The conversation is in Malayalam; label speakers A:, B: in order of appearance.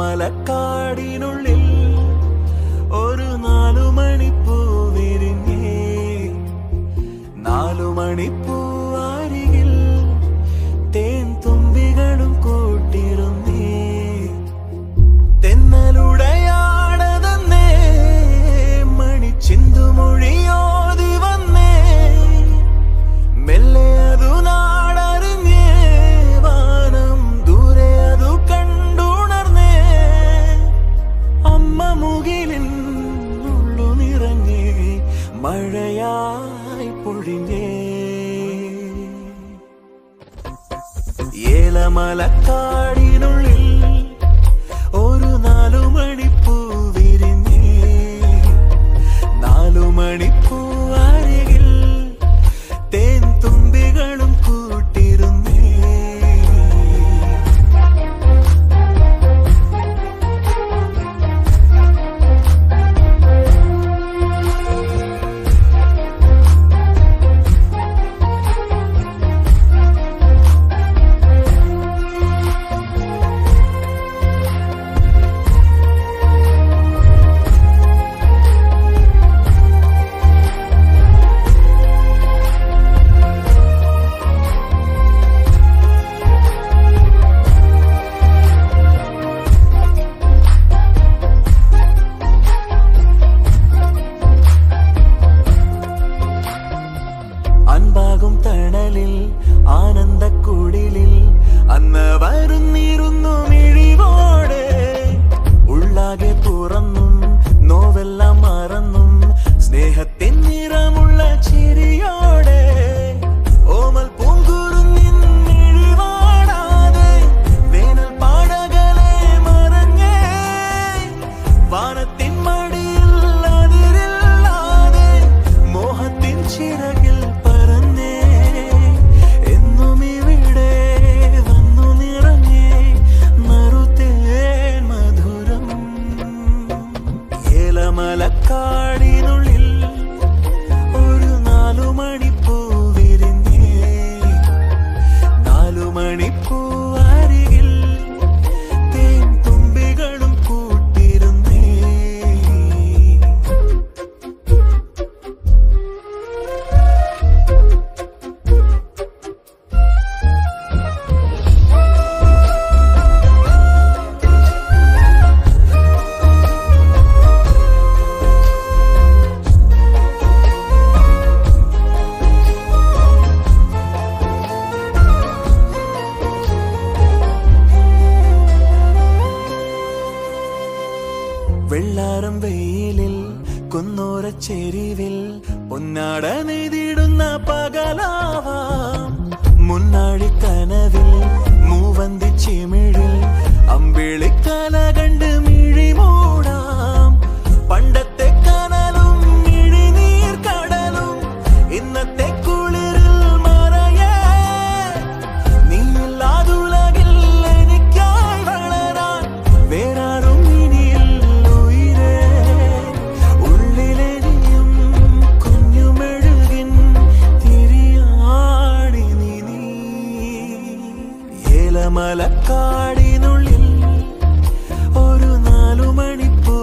A: മലക്കാടിനുള്ളിൽ மழையாய் பொழினே ஏலமலக்காடினுள்ளில் കാടിനുള്ളിൽ ഒരു മണിപ്പൂ വിരിഞ്ഞേ. നാലു മണിപ്പൂ വെള്ളാരം വെയിലിൽ കുന്നോര ചെരിവിൽ പൊന്നാട നെയ്തിടുന്ന പകലാവാം. മുന്നാടി കമലക്കാടിനുള്ളിൽ ഒരു നാലു മണിപ്പൂ